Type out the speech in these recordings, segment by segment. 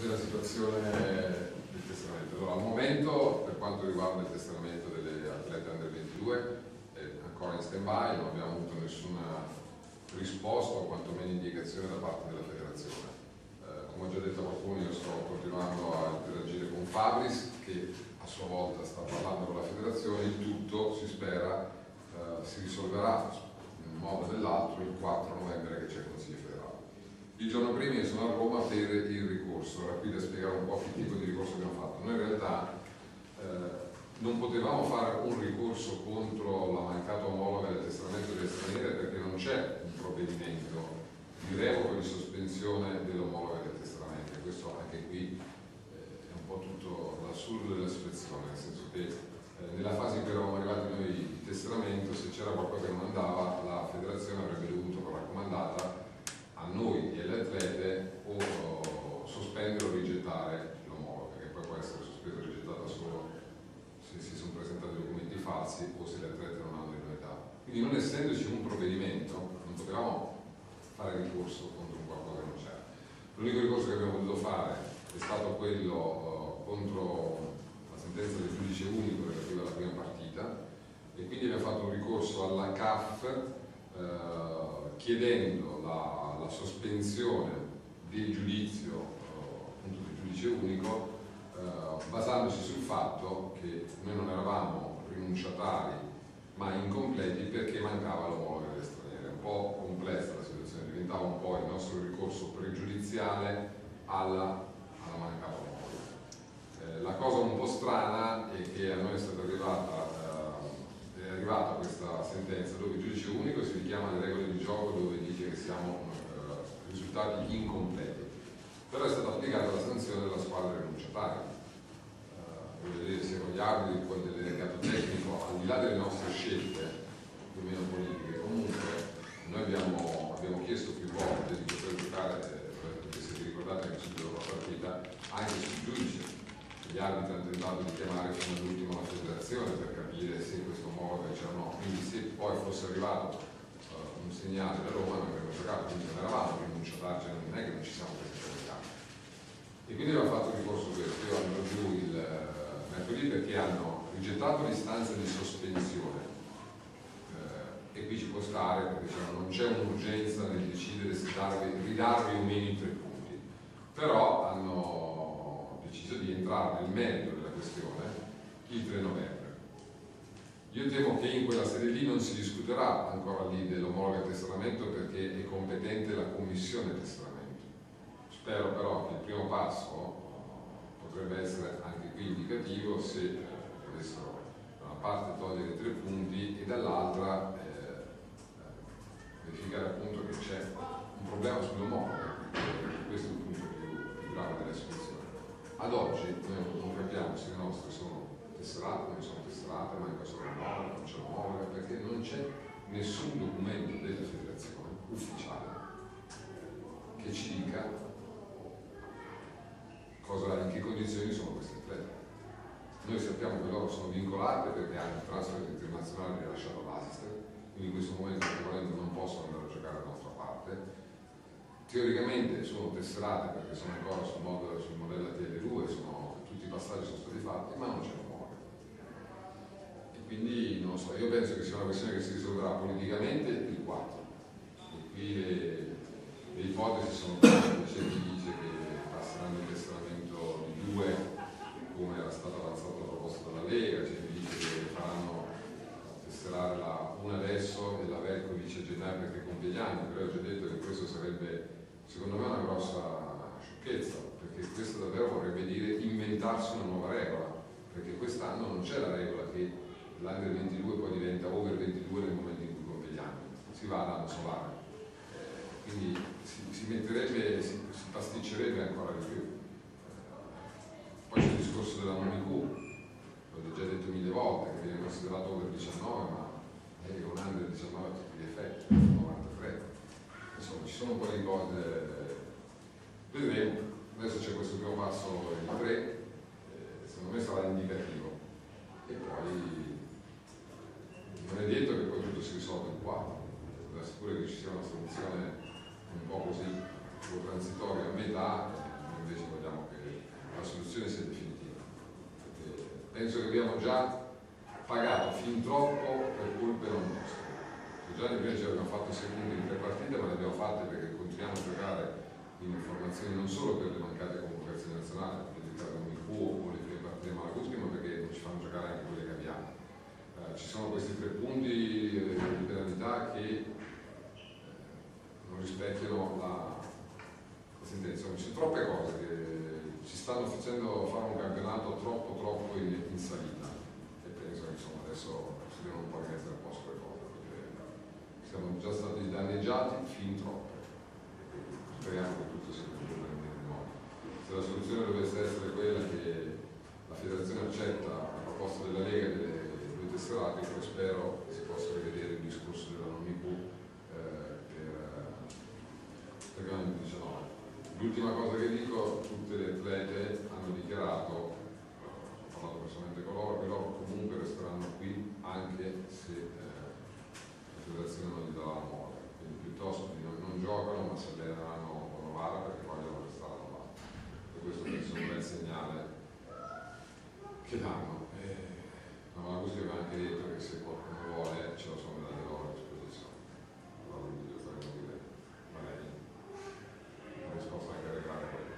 della situazione del testamento. Allora, al momento, per quanto riguarda il testamento delle atlete under 22, è ancora in stand-by, non abbiamo avuto nessuna risposta o quantomeno indicazione da parte della federazione. Eh, come ho già detto a qualcuno, io sto continuando a interagire con Fabris, che a sua volta sta parlando con la federazione, il tutto si spera eh, si risolverà in un modo o nell'altro il 4 novembre che c'è il Consiglio federale. Il giorno prima sono a Roma per il ricorso, ora qui da spiegare un po' che tipo di ricorso abbiamo fatto. Noi in realtà eh, non potevamo fare un ricorso contro la mancata omologa del testamento delle straniere perché non c'è un provvedimento di revoca di sospensione dell'omologa del testamento. Questo anche qui eh, è un po' tutto l'assurdo della situazione, nel senso che eh, nella fase in cui eravamo arrivati noi di testamento, se c'era qualcosa che non andava, la federazione avrebbe dovuto, con raccomandata, a noi e alle atlete o, o sospendere o rigettare l'omologa, che poi può essere sospesa o rigettata solo se si sono presentati falsi o se le atlete non hanno idoneità. Quindi non essendoci un provvedimento non potevamo fare ricorso contro un qualcosa che non c'era. L'unico ricorso che abbiamo potuto fare è stato quello uh, contro la sentenza del giudice unico relativa alla prima partita e quindi abbiamo fatto un ricorso alla CAF uh, chiedendo la la sospensione del giudizio eh, appunto del giudice unico eh, basandosi sul fatto che noi non eravamo rinunciatari ma incompleti perché mancava l'omologa delle straniere. Un po' complessa la situazione, diventava un po' il nostro ricorso pregiudiziale alla, alla mancata omologa. Eh, la cosa un po' strana è che a noi è stata arrivata eh, è arrivata questa sentenza dove il giudice unico si richiama alle regole di gioco dove dice che siamo risultati incompleti. Però è stata applicata la sanzione della squadra rinunciataria. Dire, gli arbitri, poi del delegato tecnico, al di là delle nostre scelte, più o meno politiche, comunque noi abbiamo, abbiamo chiesto più volte di poter giocare, eh, se vi ricordate anche dopo la partita, anche sul giudice. Gli arbitri hanno tentato di chiamare fino all'ultimo la federazione per capire se questo modo c'era o no. Quindi se poi fosse arrivato uh, un segnale da Roma noi avremmo giocato, quindi non eravamo rinunciatari, cioè non è che non ci siamo presentati in. E quindi abbiamo fatto ricorso questo, io andrò giù il mercoledì perché hanno rigettato l'istanza di sospensione uh, e qui ci può stare perché cioè, non c'è un'urgenza nel decidere se darvi, ridarvi o meno i tre punti, però hanno deciso di entrare nel merito della questione il 3 novembre. Io temo che in quella sede lì non si discuterà ancora lì dell'omologa testamento perché è competente la commissione testamento. Spero però che il primo passo indicativo se eh, potessero da una parte togliere tre punti e dall'altra eh, verificare appunto che c'è un problema sull'omologa, questo è il punto più, più grave della situazione. Ad oggi noi non capiamo se le nostre sono tesserate, non sono tesserate, manca solo l'omologa, non c'è l'omologa, perché non c'è nessun documento della federazione ufficiale che ci dica cosa, in che condizioni sono. Noi sappiamo che loro sono vincolate perché hanno il transfer internazionale rilasciato all'Asister, quindi in questo momento volendo non possono andare a giocare dalla nostra parte. Teoricamente sono tesserate perché sono ancora sul modello, sul modello TL2, sono, tutti i passaggi sono stati fatti, ma non c'è quindi non so, io penso che sia una questione che si risolverà politicamente il 4. E qui le, le ipotesi sono tante, c'è chi dice che passeranno il testamento di due, come era stata avanzata la proposta dalla Lega, c'è dice che faranno tesserare la, una adesso e la Vercovic a gennaio perché compie gli anni, però ho già detto che questo sarebbe secondo me una grossa sciocchezza, perché questo davvero vorrebbe dire inventarsi una nuova regola, perché quest'anno non c'è la regola che l'under 22 poi diventa over 22 nel momento in cui compie gli anni, si va all'anno solare. Eh, quindi si, si, metterebbe, si, si, pasticcerebbe ancora di più. Eh, poi c'è il discorso della MONIQ, l'ho già detto mille volte, che viene considerato over 19, ma è un under 19 a tutti gli effetti, 93. Insomma, ci sono un po' di cose, vedremo. Adesso c'è questo primo passo, il 3, eh, secondo me sarà indicativo. E poi non è detto che poi tutto si risolva in quattro, è sicuro che ci sia una soluzione un po' così transitoria a metà, noi invece vogliamo che penso che abbiamo già pagato fin troppo per colpe non nostre. Già invece abbiamo fatto secondi in tre partite, ma le abbiamo fatte perché continuiamo a giocare in informazioni non solo per le mancate convocazioni nazionali, per il caso di Q o le prime partite Malaguski, ma perché non ci fanno giocare anche quelle che abbiamo. Eh, ci sono questi tre punti eh, di penalità che eh, non rispecchiano la, la sentenza. Ci sono troppe cose stanno facendo fare un campionato troppo troppo in, in salita e penso che insomma, adesso si devono un po' rimettere a posto le cose perché siamo già stati danneggiati fin troppo speriamo che tutto sia più di nuovo. Se la soluzione dovesse essere quella che la federazione accetta la proposta della Lega delle due tesserate, poi spero si possa rivedere il discorso della non IQ eh, per, per il 2019. L'ultima cosa che dico, tutte le atlete hanno dichiarato, ho parlato personalmente con loro, che loro comunque resteranno qui anche se eh, la federazione non gli darà la moda, quindi piuttosto non, non giocano ma si alleneranno Novara perché vogliono restare a Novara. E questo penso è un bel segnale che danno. E, ma così aveva anche detto che se qualcuno vuole ce lo sono date loro a disposizione. Allora quindi dovremmo dire a lei una risposta anche a regolare quello.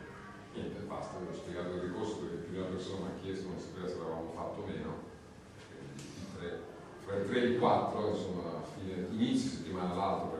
Niente, basta, vi ho spiegato il ricorso perché più di una persona ha chiesto, sapeva se l'avevamo fatto meno. Tre, fra i 3 e i 4, insomma, fine, inizio settimana l'altro,